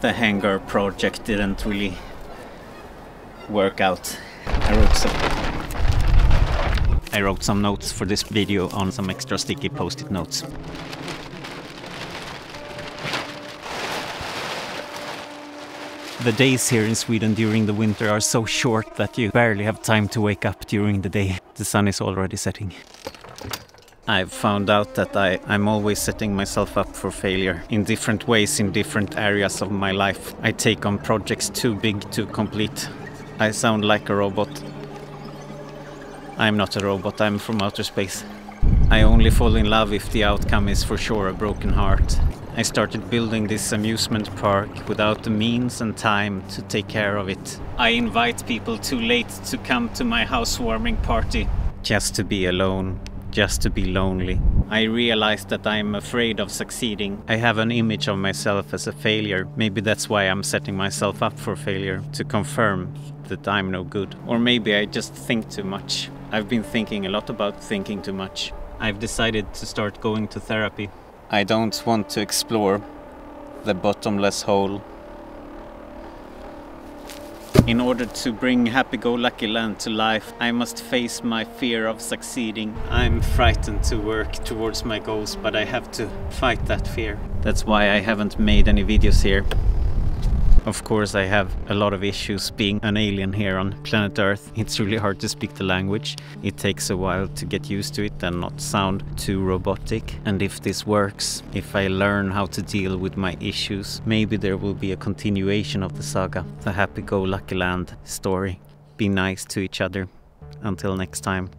The hangar project didn't really work out. I wrote some I wrote some notes for this video on some extra sticky post-it notes. The days here in Sweden during the winter are so short that you barely have time to wake up during the day. The sun is already setting. I've found out that I, I'm always setting myself up for failure in different ways in different areas of my life. I take on projects too big to complete. I sound like a robot. I'm not a robot, I'm from outer space. I only fall in love if the outcome is for sure a broken heart. I started building this amusement park without the means and time to take care of it. I invite people too late to come to my housewarming party. Just to be alone, just to be lonely. I realize that I'm afraid of succeeding. I have an image of myself as a failure. Maybe that's why I'm setting myself up for failure, to confirm that I'm no good. Or maybe I just think too much. I've been thinking a lot about thinking too much. I've decided to start going to therapy. I don't want to explore the bottomless hole. In order to bring Happy Go Lucky Land to life, I must face my fear of succeeding. I'm frightened to work towards my goals, but I have to fight that fear. That's why I haven't made any videos here. Of course, I have a lot of issues being an alien here on planet Earth. It's really hard to speak the language. It takes a while to get used to it and not sound too robotic. And if this works, if I learn how to deal with my issues, maybe there will be a continuation of the saga, the Happy Go Lucky Land story. Be nice to each other. Until next time.